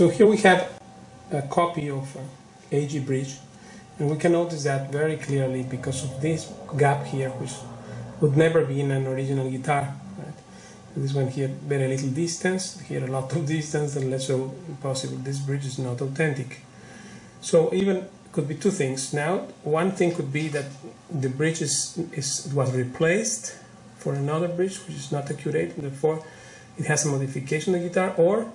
So here we have a copy of uh, AG Bridge and we can notice that very clearly because of this gap here which would never be in an original guitar. Right? This one here very little distance, here a lot of distance and less so possible. This bridge is not authentic. So even could be two things. Now one thing could be that the bridge is, is was replaced for another bridge which is not accurate and therefore it has a modification of the guitar or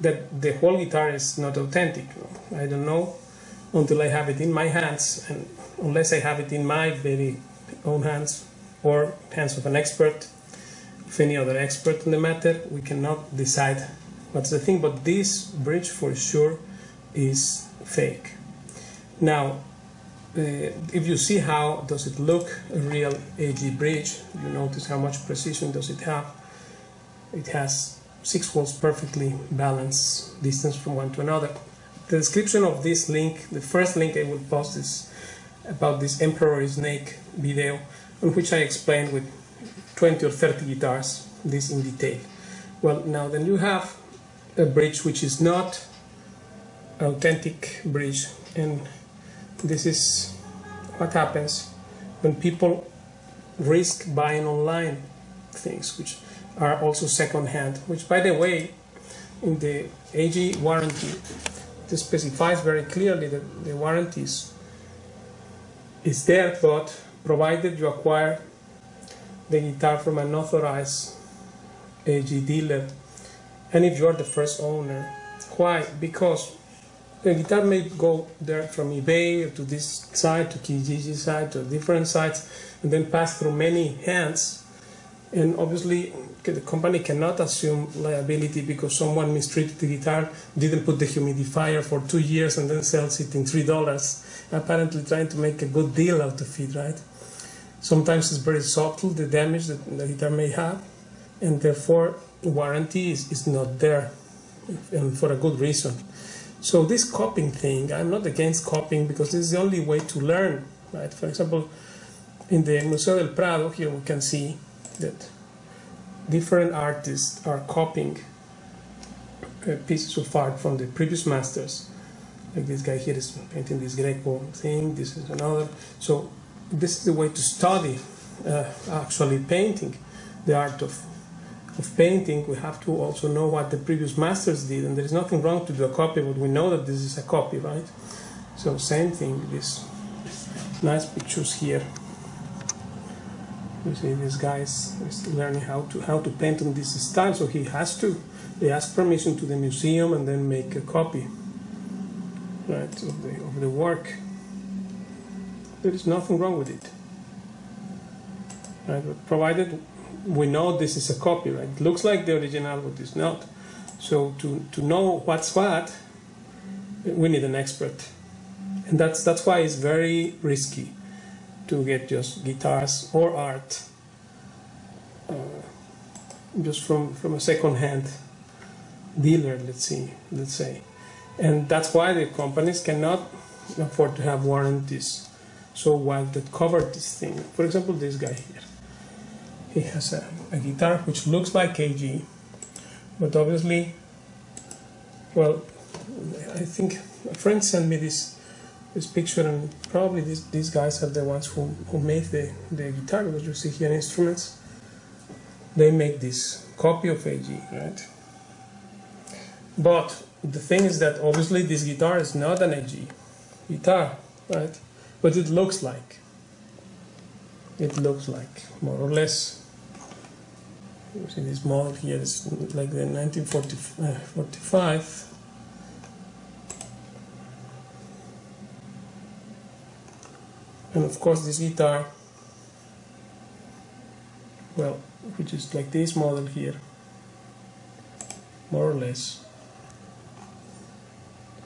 that the whole guitar is not authentic. I don't know until I have it in my hands, and unless I have it in my very own hands or hands of an expert, if any other expert on the matter, we cannot decide what's the thing. But this bridge for sure is fake. Now, uh, if you see how does it look a real AG bridge, you notice how much precision does it have. It has six holes perfectly balanced distance from one to another. The description of this link, the first link I will post is about this Emperor Snake video on which I explained with 20 or 30 guitars this in detail. Well, now then you have a bridge which is not authentic bridge and this is what happens when people risk buying online things which are also second hand, which by the way, in the AG warranty, it specifies very clearly that the warranties is there, but provided you acquire the guitar from an authorized AG dealer, and if you are the first owner. Why? Because the guitar may go there from eBay to this site, to Kijiji site, to different sites, and then pass through many hands. And obviously, the company cannot assume liability because someone mistreated the guitar, didn't put the humidifier for two years, and then sells it in three dollars, apparently trying to make a good deal out of it, right? Sometimes it's very subtle the damage that the guitar may have, and therefore the warranty is, is not there, and for a good reason. So this copying thing, I'm not against copying because this is the only way to learn, right? For example, in the Museo del Prado, here we can see that different artists are copying uh, pieces of art from the previous masters. Like this guy here is painting this Greco thing, this is another. So this is the way to study uh, actually painting, the art of, of painting. We have to also know what the previous masters did, and there is nothing wrong to do a copy, but we know that this is a copy, right? So same thing, this nice pictures here. You see, this guy is, learning how to how to paint in this style, so he has to. They ask permission to the museum and then make a copy, right, of the of the work. There is nothing wrong with it, right? But provided we know this is a copy, right? It looks like the original, but it's not. So to to know what's what, we need an expert, and that's that's why it's very risky to get just guitars or art uh, just from, from a second-hand dealer, let's see, let's say. And that's why the companies cannot afford to have warranties so wide that cover this thing. For example, this guy here. He has a, a guitar which looks like AG but obviously, well, I think a friend sent me this this picture and probably these, these guys are the ones who, who make the, the guitar because you see here instruments. They make this copy of AG right? But the thing is that obviously this guitar is not an AG guitar right? But it looks like. It looks like more or less. You see this model here is like the 1945 and of course this guitar well which is like this model here more or less.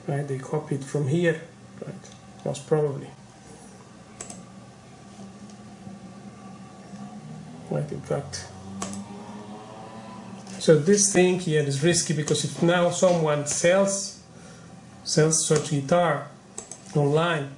Right they copied from here right most probably. Right in fact. So this thing here is risky because if now someone sells sells such guitar online